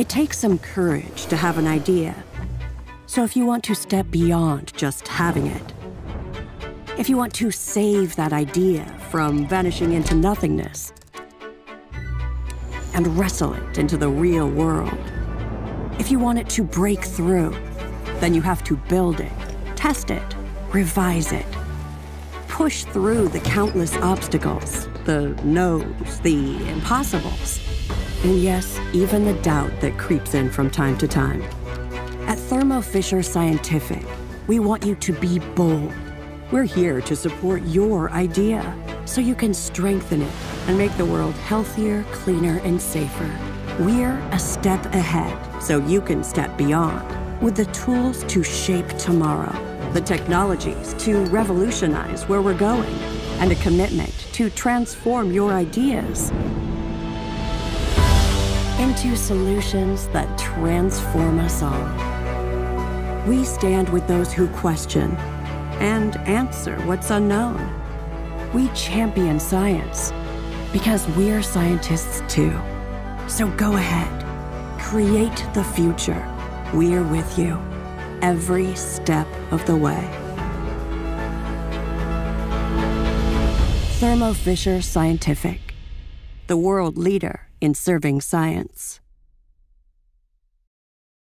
It takes some courage to have an idea. So if you want to step beyond just having it, if you want to save that idea from vanishing into nothingness and wrestle it into the real world, if you want it to break through, then you have to build it, test it, revise it, push through the countless obstacles, the no's, the impossibles, and yes, even the doubt that creeps in from time to time. At Thermo Fisher Scientific, we want you to be bold. We're here to support your idea so you can strengthen it and make the world healthier, cleaner, and safer. We're a step ahead so you can step beyond with the tools to shape tomorrow, the technologies to revolutionize where we're going, and a commitment to transform your ideas into solutions that transform us all. We stand with those who question and answer what's unknown. We champion science because we're scientists too. So go ahead, create the future. We're with you every step of the way. Thermo Fisher Scientific, the world leader in serving science.